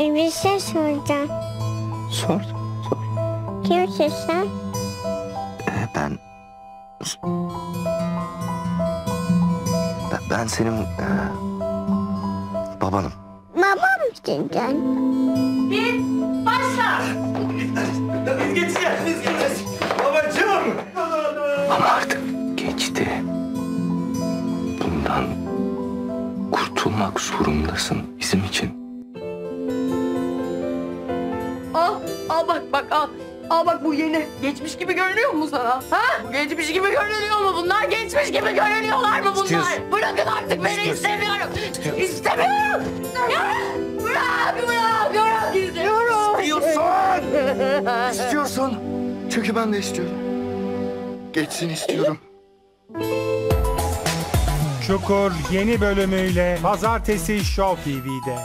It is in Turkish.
E, bir şey soracağım. Sor. Sor. Kimsin sen? Ee, ben... ben... Ben senin... ee, babanım. Babam mısın sen? Biz geçeceğiz, biz geçeceğiz. Babacığım. Ama artık geçti. Bundan kurtulmak zorundasın bizim için. Al, al bak bak al. Al bak bu yeni. Geçmiş gibi görünüyor mu sana? Ha? Geçmiş gibi görünüyor mu bunlar? Geçmiş gibi görünüyorlar mı bunlar? İstiyorsun. Bırakın artık beni İstiyorsun. istemiyorum. İstemiyorum. Ya, bırak bırak bırak istemiyorum. İstiyorsun! İstiyorsun. Çünkü ben de istiyorum. Geçsin istiyorum. Çukur yeni bölümüyle Pazartesi Show TV'de.